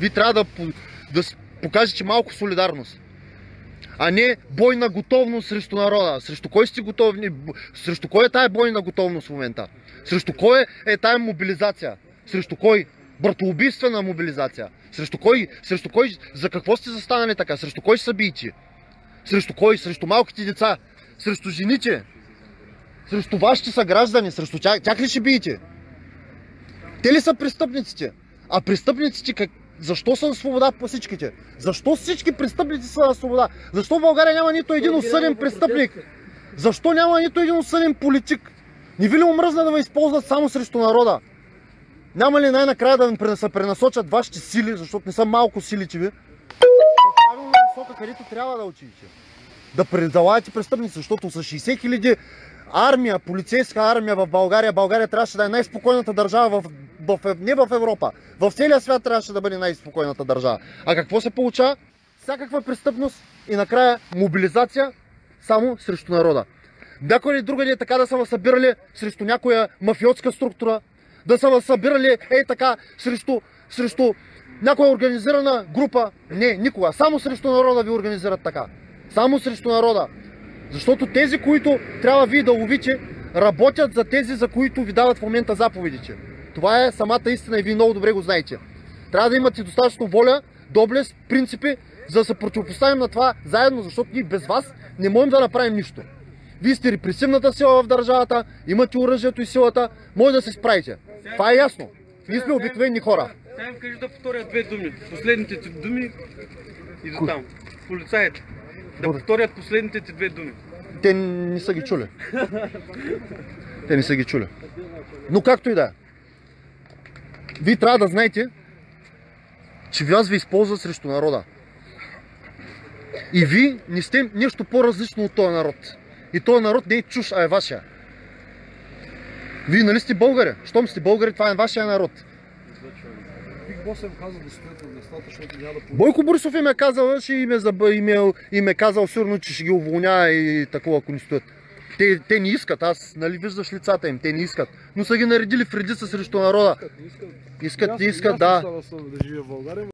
Вие трябва да, да покажете малко солидарност. А не бойна готовност срещу народа. Срещу кой сте готовни? Срещу кой е тая бойна готовност в момента? Срещу кой е тая мобилизация? Срещу кой? Братоубийствена мобилизация. Срещу кой? Срещу кой? За какво сте застанали така? Срещу кой са бийте? Срещу кой? Срещу малките деца? Срещу жените? Срещу вашите съграждани? Срещу тях, тях ли ще биете? Те ли са престъпниците? А престъпниците как... Защо са на свобода по всичките? Защо всички престъпници са на свобода? Защо в България няма нито един осъден престъпник? Защо няма нито един осъден политик? Не ви ли омръзна да ме използват само срещу народа? Няма ли най-накрая да се пренасочат вашите сили, защото не са малко силите ви, в правилна насока, където трябва да отидете? Да предавате престъпници, защото с 60 хиляди армия, полицейска армия в България, България трябваше да е най-спокойната държава в, в, не в Европа. В целия свят трябваше да бъде най-спокойната държава. А какво се получава? Всякаква престъпност и накрая мобилизация само срещу народа. Някой или другаде така да са събирали срещу някоя мафиотска структура, да са събирали ей така срещу, срещу някоя организирана група. Не, никога. Само срещу народа ви организират така. Само срещу народа. Защото тези, които трябва вие да ловите, работят за тези, за които ви дават в момента заповедите. Това е самата истина и вие много добре го знаете. Трябва да имате достатъчно воля, доблест, принципи, за да се противопоставим на това заедно, защото ние без вас не можем да направим нищо. Вие сте репресивната сила в държавата, имате оръжието и силата, може да се справите. Това е ясно. Ние сме обикновени хора. Сега им кажи да повторят две думи. Последните ти думи и до там. Полицаите. Да повторят последните ти две думи. Те не са ги чули. Те не са ги чули. Но както и да е. Вие трябва да знаете, че вас ви използват срещу народа. И ви не сте нещо по-различно от този народ. И този народ не е чуш, а е вашия. Вие нали сте българи? Щом сте българи, това е вашия народ. Биг Бос им каза да стоят на местата, защото няма да получат. Бойко Борисов им е казал, че им е, заб... им е, им е казал сигурно, че ще ги уволнява и такова, ако не стоят. Те, те не искат, аз нали виждаш лицата им, те не искат. Но са ги наредили в редица срещу народа. Искат, искат, да. Да живее в България,